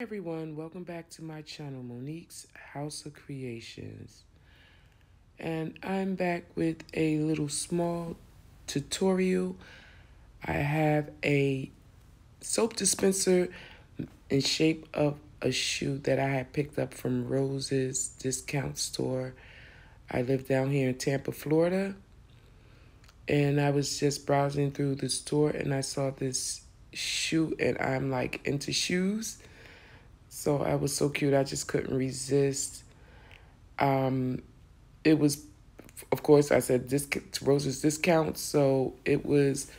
everyone, welcome back to my channel, Monique's House of Creations. And I'm back with a little small tutorial. I have a soap dispenser in shape of a shoe that I had picked up from Rose's discount store. I live down here in Tampa, Florida. And I was just browsing through the store and I saw this shoe and I'm like into shoes. So I was so cute. I just couldn't resist. Um, it was, of course, I said this Rose's discount, so it was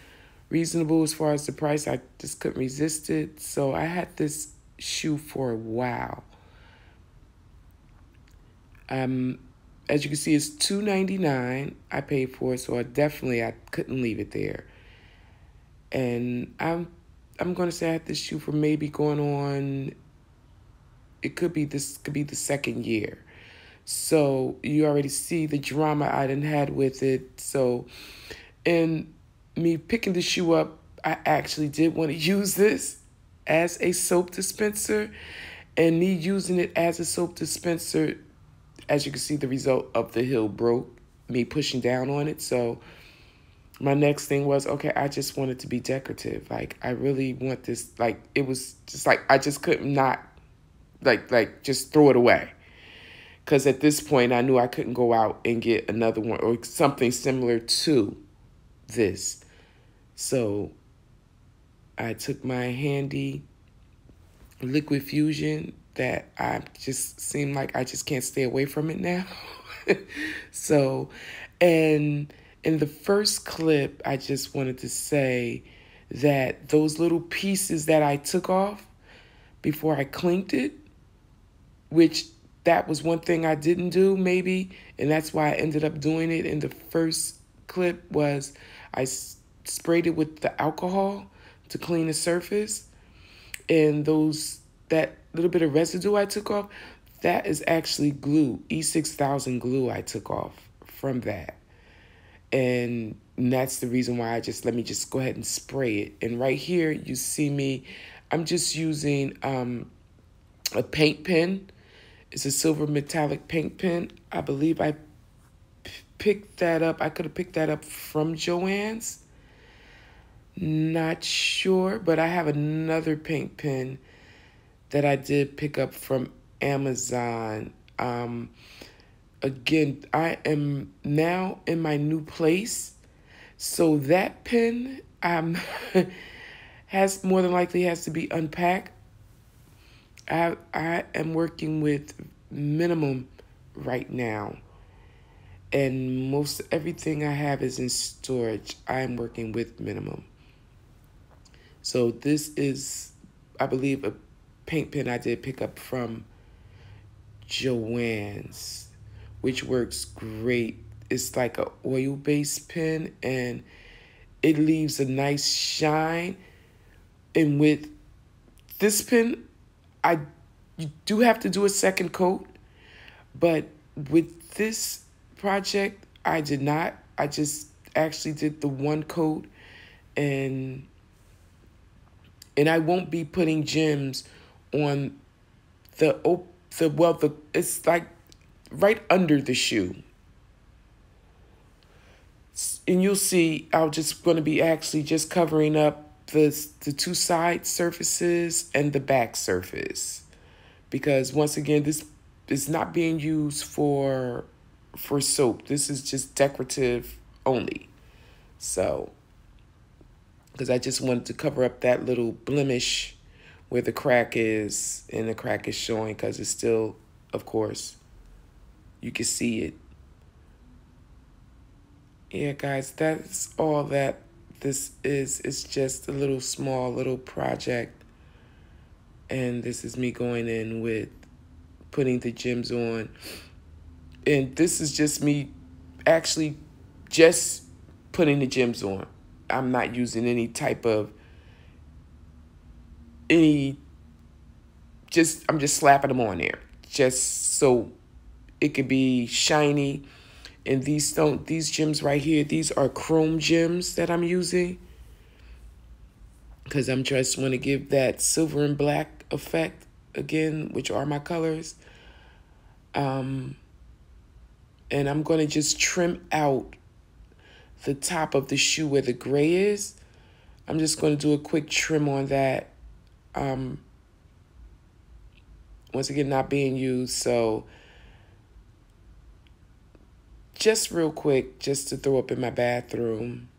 reasonable as far as the price. I just couldn't resist it. So I had this shoe for a while. Um, as you can see, it's two ninety nine. I paid for it, so I definitely I couldn't leave it there. And I'm I'm gonna say I had this shoe for maybe going on it could be this could be the second year. So you already see the drama I didn't had with it. So in me picking the shoe up, I actually did want to use this as a soap dispenser. And me using it as a soap dispenser, as you can see, the result of the heel broke, me pushing down on it. So my next thing was, okay, I just want it to be decorative. Like, I really want this, like, it was just like, I just could not like like just throw it away because at this point I knew I couldn't go out and get another one or something similar to this. So I took my handy liquid fusion that I just seem like I just can't stay away from it now. so, and in the first clip, I just wanted to say that those little pieces that I took off before I clinked it, which that was one thing I didn't do maybe, and that's why I ended up doing it in the first clip was I sprayed it with the alcohol to clean the surface, and those that little bit of residue I took off, that is actually glue, E6000 glue I took off from that. And that's the reason why I just let me just go ahead and spray it. And right here, you see me, I'm just using um, a paint pen it's a silver metallic paint pen. I believe I picked that up. I could have picked that up from Joann's. Not sure, but I have another paint pen that I did pick up from Amazon. Um, again, I am now in my new place. So that pen um, has more than likely has to be unpacked. I I am working with minimum right now. And most everything I have is in storage. I'm working with minimum. So this is I believe a paint pen I did pick up from Joann's, which works great. It's like a oil-based pen and it leaves a nice shine. And with this pen, I you do have to do a second coat, but with this project, I did not. I just actually did the one coat and and I won't be putting gems on the op the well the it's like right under the shoe. And you'll see I'm just going to be actually just covering up the, the two side surfaces and the back surface. Because once again, this is not being used for for soap. This is just decorative only. So, because I just wanted to cover up that little blemish where the crack is and the crack is showing because it's still, of course, you can see it. Yeah, guys, that's all that this is it's just a little small little project. And this is me going in with putting the gems on. And this is just me actually just putting the gems on. I'm not using any type of any just i'm just slapping them on there. Just so it could be shiny and these don't these gems right here, these are chrome gems that I'm using. Because I'm just want to give that silver and black effect again, which are my colors. Um, and I'm going to just trim out the top of the shoe where the gray is. I'm just going to do a quick trim on that. Um, once again, not being used. So just real quick, just to throw up in my bathroom.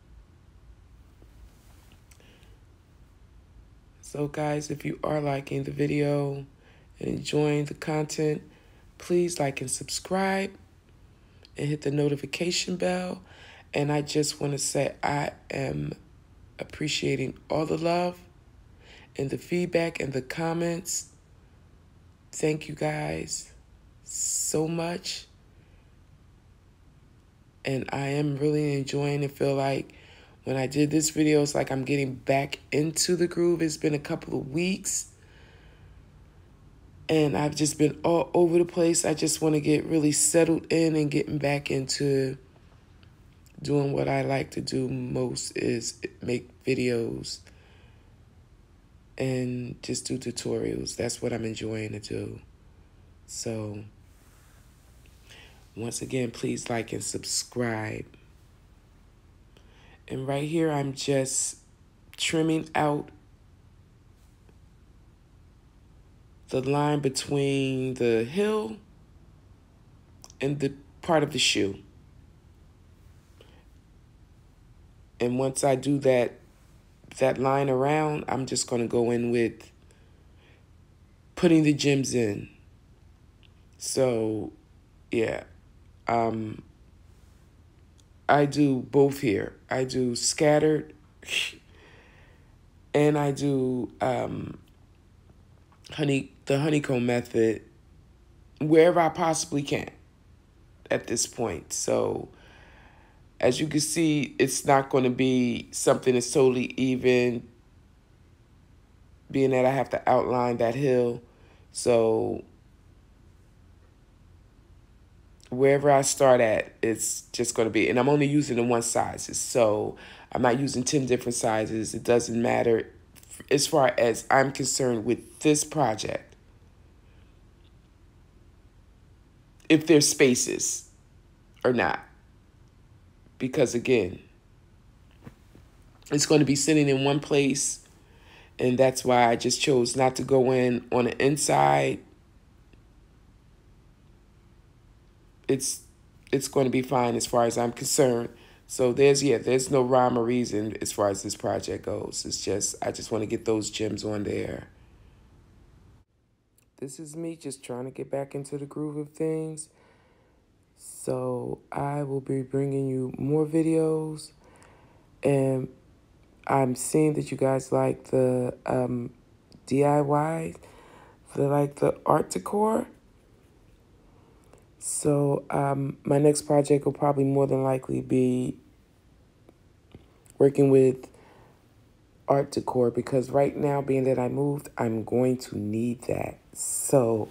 So guys, if you are liking the video and enjoying the content, please like and subscribe and hit the notification bell. And I just want to say I am appreciating all the love and the feedback and the comments. Thank you guys so much. And I am really enjoying it. Feel like when I did this video, it's like I'm getting back into the groove. It's been a couple of weeks and I've just been all over the place. I just want to get really settled in and getting back into doing what I like to do most is make videos and just do tutorials. That's what I'm enjoying to do. So once again, please like and subscribe. And right here, I'm just trimming out the line between the heel and the part of the shoe. And once I do that, that line around, I'm just going to go in with putting the gems in. So, yeah, um, I do both here. I do scattered and I do um, honey the honeycomb method wherever I possibly can at this point. So as you can see, it's not going to be something that's totally even, being that I have to outline that hill. So wherever I start at, it's just going to be, and I'm only using the one sizes. So I'm not using 10 different sizes. It doesn't matter as far as I'm concerned with this project. If there's spaces or not. Because again, it's going to be sitting in one place. And that's why I just chose not to go in on the inside. It's it's going to be fine as far as I'm concerned. So there's, yeah, there's no rhyme or reason as far as this project goes. It's just, I just want to get those gems on there. This is me just trying to get back into the groove of things. So I will be bringing you more videos. And I'm seeing that you guys like the um, DIY, the like the art decor. So um, my next project will probably more than likely be working with art decor because right now, being that I moved, I'm going to need that. So,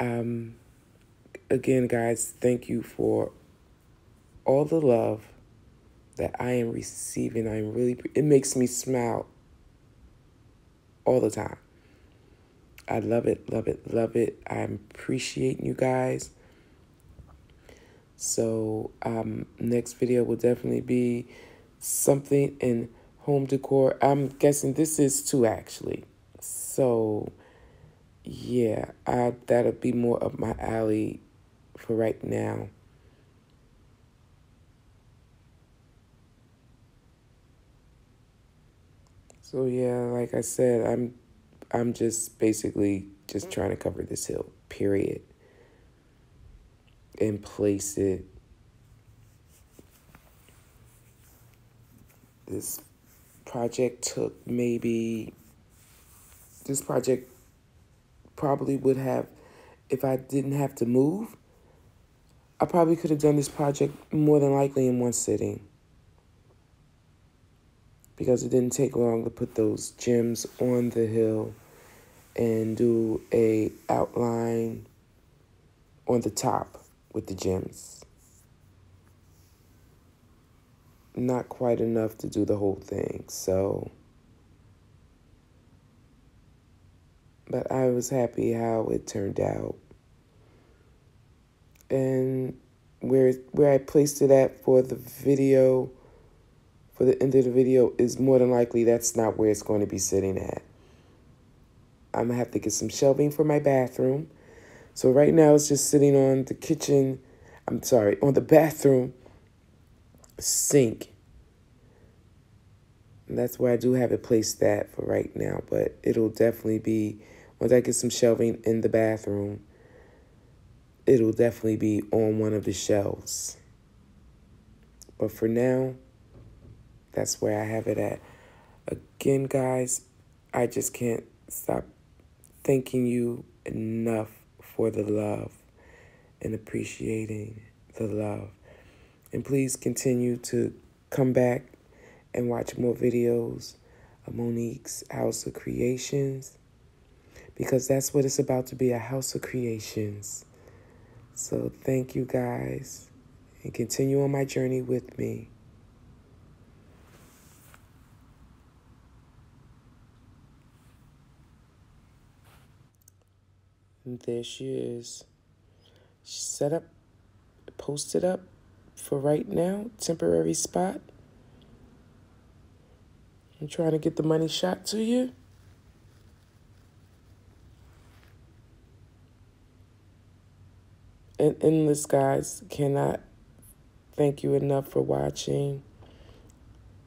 um, again, guys, thank you for all the love that I am receiving. I'm really, it makes me smile all the time. I love it, love it, love it. I'm appreciating you guys. So, um, next video will definitely be something in home decor. I'm guessing this is too, actually. So, yeah, I, that'll be more of my alley for right now. So yeah, like I said, I'm I'm just basically just trying to cover this hill, period. And place it. This project took maybe this project probably would have if I didn't have to move, I probably could have done this project more than likely in one sitting. Because it didn't take long to put those gems on the hill and do a outline on the top with the gems. Not quite enough to do the whole thing, so But I was happy how it turned out. And where where I placed it at for the video, for the end of the video, is more than likely that's not where it's going to be sitting at. I'm to have to get some shelving for my bathroom. So right now it's just sitting on the kitchen, I'm sorry, on the bathroom sink. And that's where I do have it placed that for right now, but it'll definitely be, once I get some shelving in the bathroom, it'll definitely be on one of the shelves. But for now, that's where I have it at. Again, guys, I just can't stop thanking you enough for the love and appreciating the love. And please continue to come back and watch more videos of Monique's House of Creations because that's what it's about to be a house of creations. So thank you guys and continue on my journey with me. There she is. She's set up, posted up for right now, temporary spot. I'm trying to get the money shot to you. And endless guys cannot thank you enough for watching.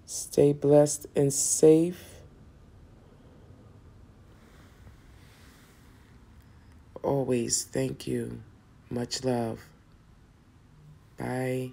Stay blessed and safe. Always thank you. Much love. Bye.